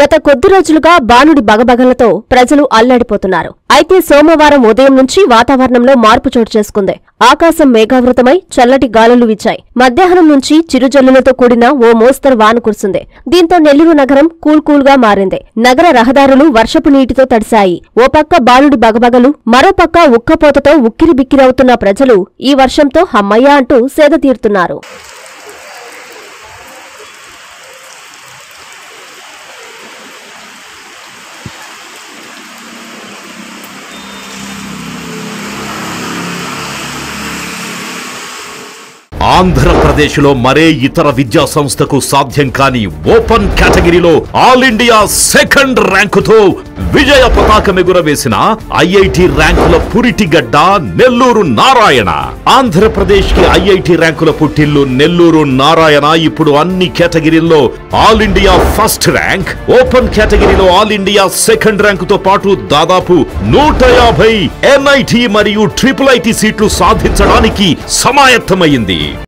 గత కొద్ది రోజులుగా బాణుడి బగబగలతో ప్రజలు అల్లాడిపోతున్నారు. అయితే సోమవారం ఉదయం నుంచి వాతావరణంలో మార్పు చోటు చేసుకుంది. ఆకాశం మేఘావృతమై చల్లటి గాలులు వీచాయి. మధ్యాహ్నం నుంచి చిరుజల్లులతో కూడిన ఓ మోస్తరు వాన కురిసింది. దీంతో నెల్లూరు నగరం కూల్ కూల్గా మారింది. నగర రహదారులు వర్షపు నీటితో తడిశాయి. ఓ పక్క బాలుడి బగబగలు మరోపక్క ఉక్కపోతతో ఉక్కిరి బిక్కిరవుతున్న ప్రజలు ఈ వర్షంతో హమ్మయ్య అంటూ సేద తీరుతున్నారు. ఆంధ్రప్రదేశ్లో మరే ఇతర విద్యా సంస్థకు సాధ్యం కాని ఓపెన్ కేటగిరీలో ఆల్ ఇండియా సెకండ్ ర్యాంకుతో విజయ పతాకం ఎగురవేసిన ఐఐటి ర్యాంకుల పురిటిగడ్డ నెల్లూరు నారాయణ. ఆంధ్రప్రదేశ్కి ఐఐటి ర్యాంకుల పుట్టిల్లు నెల్లూరు నారాయణ ఇప్పుడు అన్ని కేటగిరీల్లో all India first rank. Open కేటగిరీలో ఆల్ ఇండియా సెకండ్ ర్యాంకుతో పాటు దాదాపు నూట యాభై ఎన్ఐటి మరియు ట్రిపుల్ ఐటి సీట్లు సాధించడానికి సమాయత్తమైంది.